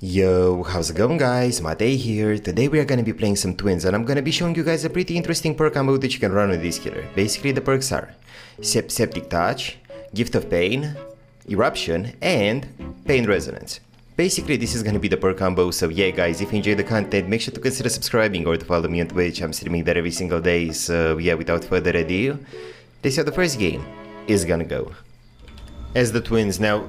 Yo, how's it going guys? Matei here. Today we are gonna be playing some twins and I'm gonna be showing you guys a pretty interesting perk combo that you can run with this killer. Basically the perks are Sep Septic Touch, Gift of Pain, Eruption, and Pain Resonance. Basically this is gonna be the perk combo, so yeah guys, if you enjoy the content, make sure to consider subscribing or to follow me on Twitch, I'm streaming there every single day, so yeah, without further ado, this is how the first game is gonna go. As the twins, now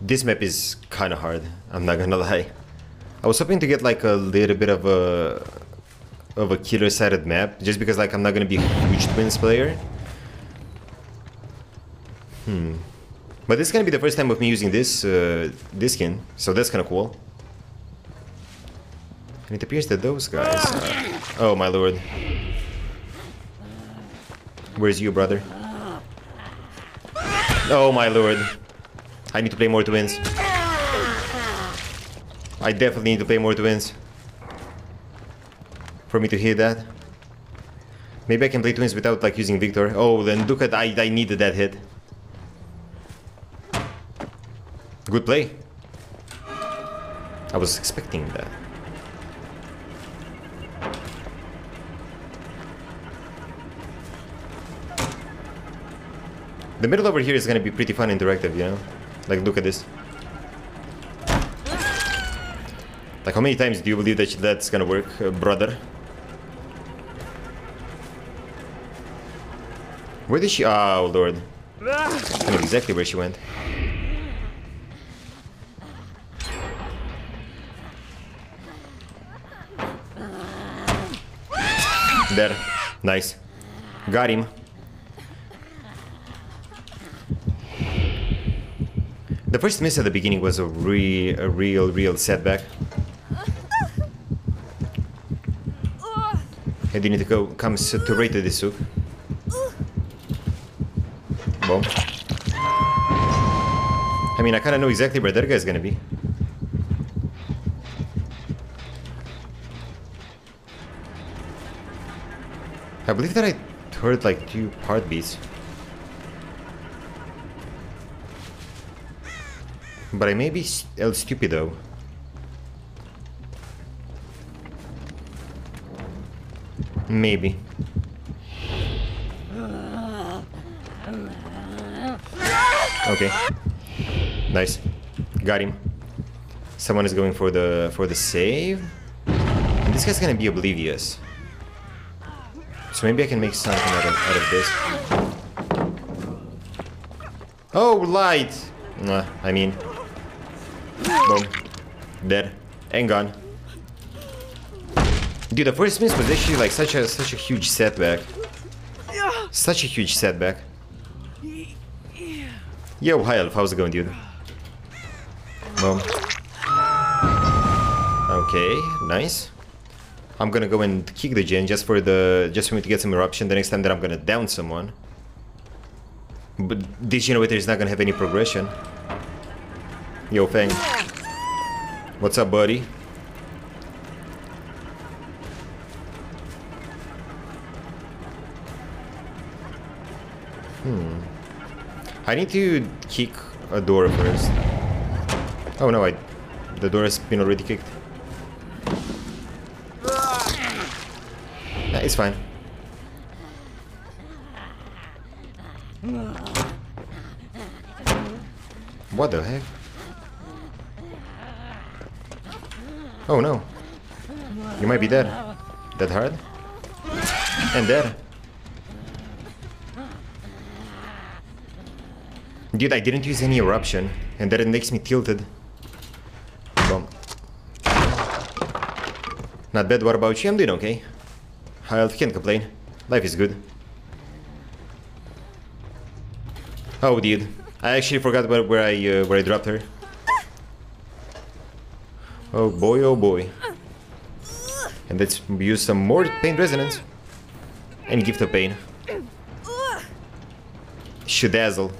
this map is kind of hard. I'm not gonna lie. I was hoping to get like a little bit of a of a killer sided map, just because like I'm not gonna be a huge twins player. Hmm. But this is gonna be the first time of me using this uh, this skin, so that's kind of cool. And it appears that those guys. Are... Oh my lord. Where's you, brother? Oh my lord. I need to play more twins. I definitely need to play more twins. For me to hit that. Maybe I can play twins without like using Victor. Oh, then look at I, I needed that hit. Good play. I was expecting that. The middle over here is gonna be pretty fun interactive, you know? Like, look at this. Like, how many times do you believe that that's gonna work, uh, brother? Where did she? Oh, lord. I know exactly where she went. There. Nice. Got him. The first miss at the beginning was a, re a real, real setback. And you need to go come to this hook. Boom. I mean, I kind of know exactly where that guy is gonna be. I believe that I heard like two heartbeats. But I may be st stupid though. Maybe. Okay. Nice. Got him. Someone is going for the for the save. And this guy's gonna be oblivious. So maybe I can make something out of, out of this. Oh, light! Nah, I mean, Boom. Dead. And gone. Dude, the first miss was actually like such a such a huge setback. Such a huge setback. Yo, hi Elf, how's it going, dude? Boom. Okay, nice. I'm gonna go and kick the gen just for the just for me to get some eruption the next time that I'm gonna down someone. But this generator is not gonna have any progression. Yo, Fang. What's up, buddy? Hmm. I need to kick a door first. Oh no, I... The door has been already kicked. Nah, it's fine. What the heck? Oh no. You might be dead. That hard? And dead. Dude, I didn't use any eruption, and that it makes me tilted. Boom. Not bad, what about you? I'm doing okay. High health, can't complain. Life is good. Oh, dude. I actually forgot where, where I uh, where I dropped her. Oh boy, oh boy. And let's use some more pain resonance. And give the pain. Shadazzle.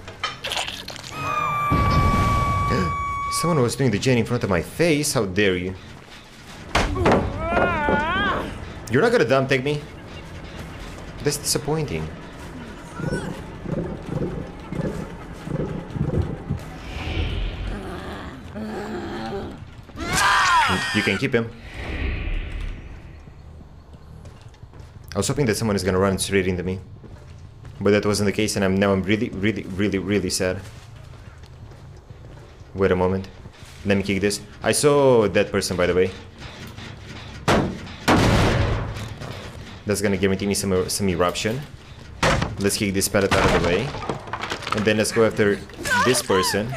Someone was doing the gen in front of my face, how dare you. You're not gonna dump take me? That's disappointing. You can keep him. I was hoping that someone is gonna run straight into me. But that wasn't the case and I'm now I'm really, really, really, really sad. Wait a moment. Let me kick this. I saw that person by the way. That's gonna guarantee me some, some eruption. Let's kick this pallet out of the way. And then let's go after this person.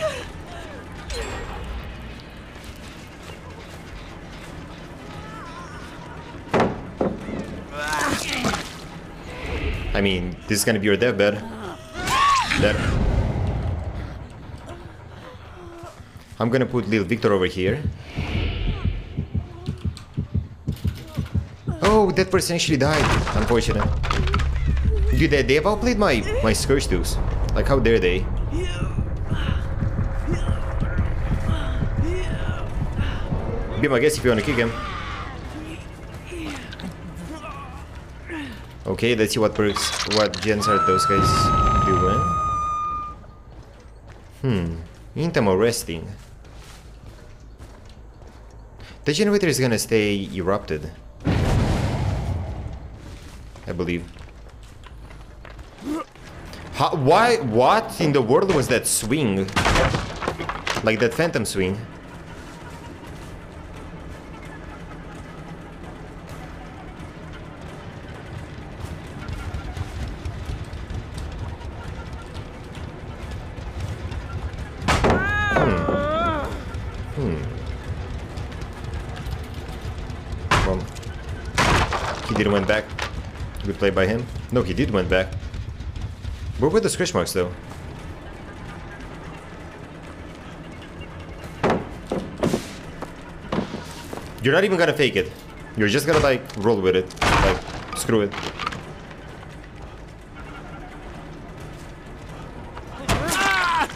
I mean, this is gonna be your deathbed. There. I'm gonna put little Victor over here. Oh, that person actually died. Unfortunate. Dude, they, they have outplayed my, my Scourge Dukes. Like, how dare they? Bim, I guess if you wanna kick him. Okay, let's see what perks, what gens are those guys doing. Hmm, Intem resting. The generator is gonna stay erupted. I believe. How, why, what in the world was that swing? Like that phantom swing. Hmm. Well, he didn't went back. Good play by him. No, he did went back. Where were the scratch marks though? You're not even gonna fake it. You're just gonna like roll with it. Like, screw it.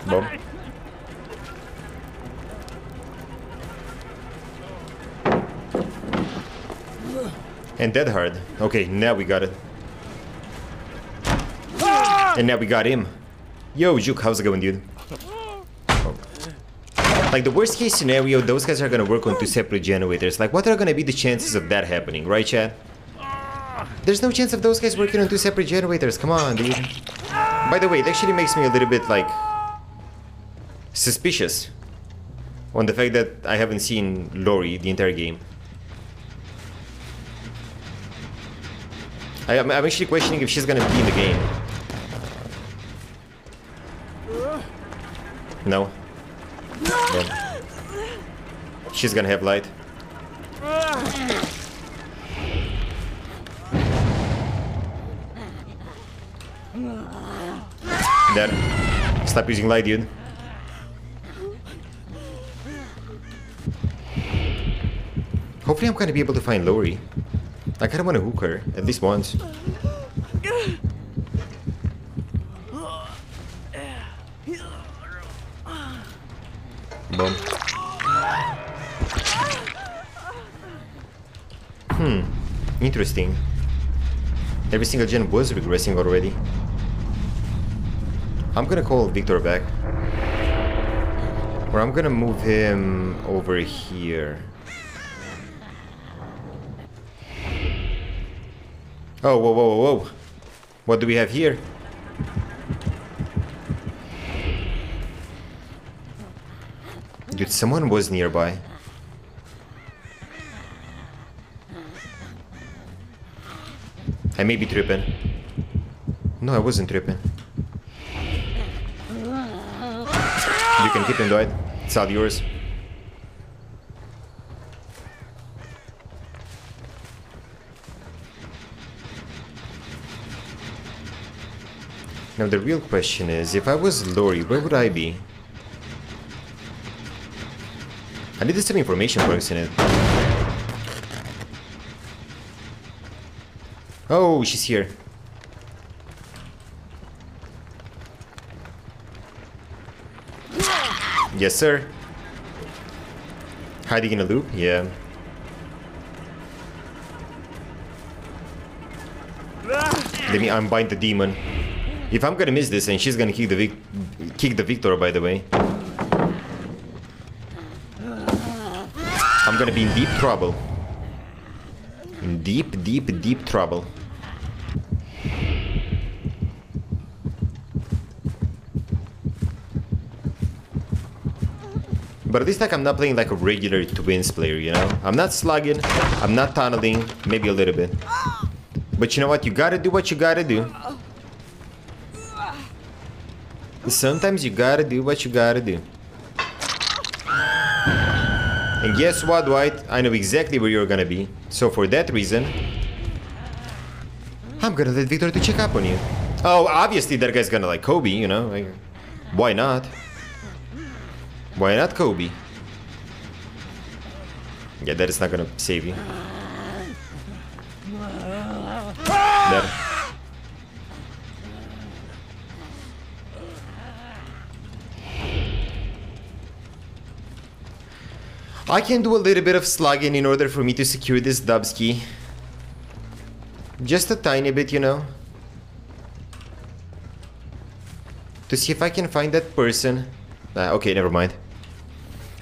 Boom. And dead hard. Okay, now we got it. And now we got him. Yo, Juke, how's it going, dude? Oh. Like, the worst case scenario, those guys are gonna work on two separate generators. Like, what are gonna be the chances of that happening, right, Chad? There's no chance of those guys working on two separate generators. Come on, dude. By the way, it actually makes me a little bit, like, suspicious on the fact that I haven't seen Laurie the entire game. I, am I'm actually questioning if she's gonna be in the game. No. Then she's gonna have light. There. Stop using light, dude. Hopefully I'm gonna be able to find Laurie. I kinda wanna hook her, at least once. Boom. Hmm, interesting. Every single gen was regressing already. I'm gonna call Victor back. Or I'm gonna move him over here. Oh, whoa, whoa, whoa, whoa. What do we have here? Dude, someone was nearby. I may be tripping. No, I wasn't tripping. You can keep him, Dwight. It's all yours. Now the real question is, if I was Laurie, where would I be? I need some information perks in it. Oh, she's here. Yes, sir. Hiding in a loop? Yeah. Let me unbind the demon. If I'm gonna miss this, and she's gonna kick the vic kick the Victor, by the way. I'm gonna be in deep trouble. In deep, deep, deep trouble. But at least like I'm not playing like a regular twins player, you know? I'm not slugging, I'm not tunneling, maybe a little bit. But you know what? You gotta do what you gotta do. Sometimes you gotta do what you gotta do. And guess what, Dwight? I know exactly where you're gonna be. So for that reason, I'm gonna let Victor to check up on you. Oh, obviously that guy's gonna like Kobe, you know? Like, why not? Why not Kobe? Yeah, that is not gonna save you. There. I can do a little bit of slugging in order for me to secure this Dubsky. Just a tiny bit, you know. To see if I can find that person. Uh, okay, never mind.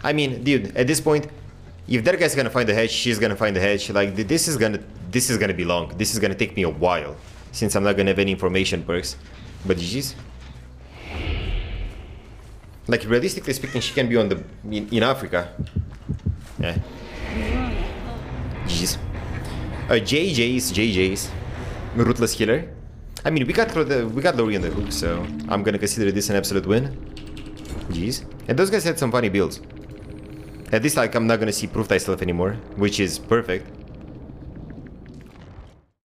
I mean, dude, at this point, if that guy's gonna find the hedge, she's gonna find the hedge. Like, this is gonna, this is gonna be long. This is gonna take me a while, since I'm not gonna have any information perks. But GG's. Like, realistically speaking, she can be on the in, in Africa. Yeah. GG's. Uh, JJ's, JJ's. Ruthless Killer. I mean, we got we got Laurie on the hook, so I'm gonna consider this an absolute win. Jeez. And those guys had some funny builds. At least, like, I'm not gonna see Proof Thyself anymore, which is perfect.